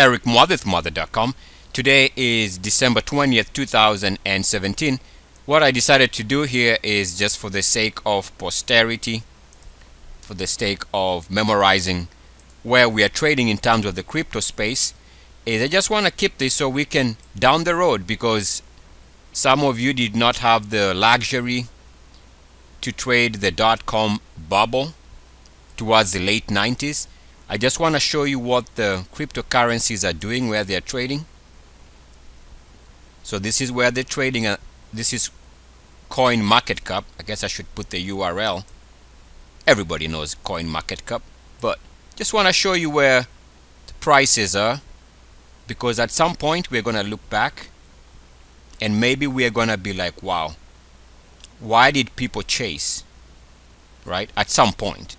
Eric Muathe Muathe.com. Today is December 20th, 2017. What I decided to do here is just for the sake of posterity, for the sake of memorizing where we are trading in terms of the crypto space, is I just want to keep this so we can down the road because some of you did not have the luxury to trade the dot-com bubble towards the late 90s. I just want to show you what the cryptocurrencies are doing where they're trading. So this is where they're trading. Uh, this is coin market cap. I guess I should put the URL. Everybody knows coin market cap, but just want to show you where the prices are because at some point we're going to look back and maybe we're going to be like, wow, why did people chase? Right? At some point.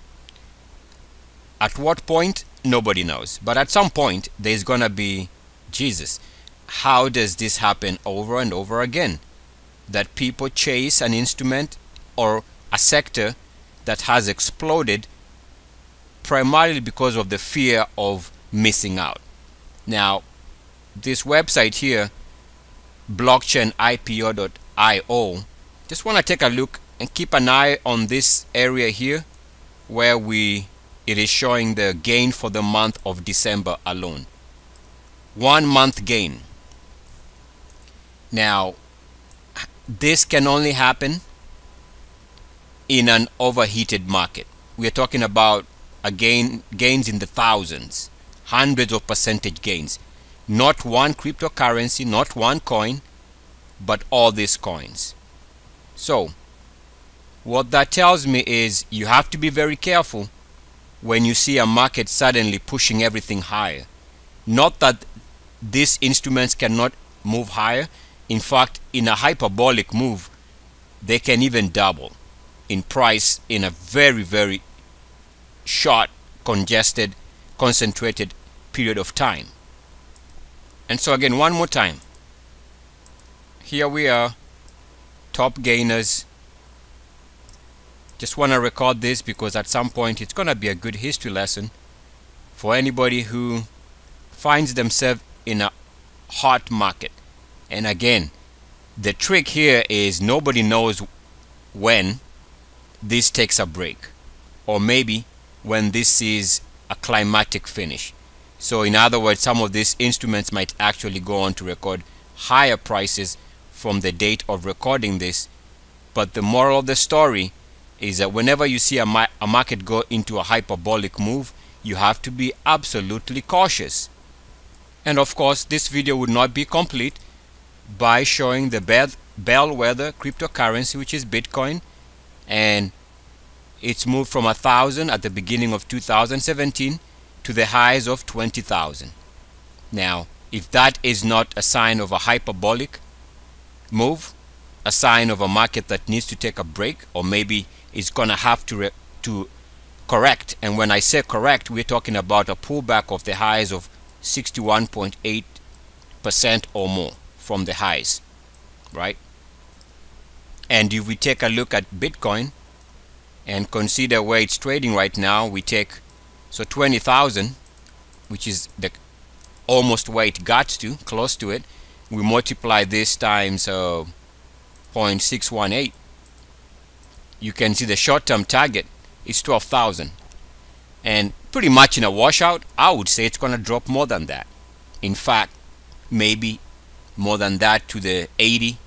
At what point? Nobody knows. But at some point, there's going to be Jesus. How does this happen over and over again? That people chase an instrument or a sector that has exploded primarily because of the fear of missing out. Now, this website here, blockchainipo.io, just want to take a look and keep an eye on this area here where we it is showing the gain for the month of December alone. One month gain. Now, this can only happen in an overheated market. We are talking about a gain gains in the thousands, hundreds of percentage gains. Not one cryptocurrency, not one coin, but all these coins. So, what that tells me is you have to be very careful when you see a market suddenly pushing everything higher. Not that these instruments cannot move higher. In fact, in a hyperbolic move, they can even double in price in a very, very short, congested, concentrated period of time. And so again, one more time. Here we are, top gainers, just want to record this because at some point it's going to be a good history lesson for anybody who finds themselves in a hot market. And again, the trick here is nobody knows when this takes a break or maybe when this is a climatic finish. So in other words, some of these instruments might actually go on to record higher prices from the date of recording this. But the moral of the story is that whenever you see a, ma a market go into a hyperbolic move, you have to be absolutely cautious. And of course, this video would not be complete by showing the bellwether cryptocurrency, which is Bitcoin, and it's moved from a thousand at the beginning of 2017 to the highs of 20,000. Now, if that is not a sign of a hyperbolic move, a sign of a market that needs to take a break, or maybe is gonna have to to correct. And when I say correct we're talking about a pullback of the highs of 61.8 percent or more from the highs right? And if we take a look at Bitcoin and consider where it's trading right now we take so 20,000 which is the almost where it got to close to it we multiply this times uh, 0.618 you can see the short-term target is 12,000 and pretty much in a washout I would say it's gonna drop more than that. In fact maybe more than that to the 80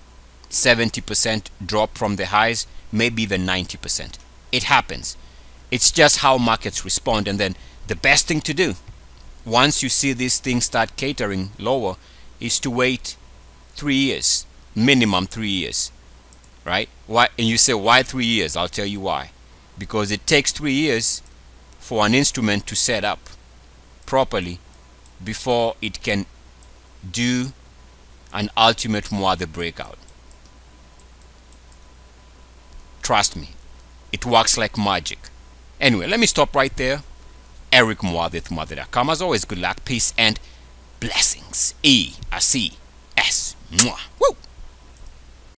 70% drop from the highs maybe even 90% it happens. It's just how markets respond. And then the best thing to do once you see these things start catering lower is to wait three years minimum three years right? Why? And you say, why three years? I'll tell you why. Because it takes three years for an instrument to set up properly before it can do an ultimate Muathe breakout. Trust me, it works like magic. Anyway, let me stop right there. Eric Muathe Muathe.com. As always, good luck, peace, and blessings. E, I C, S. Mwah.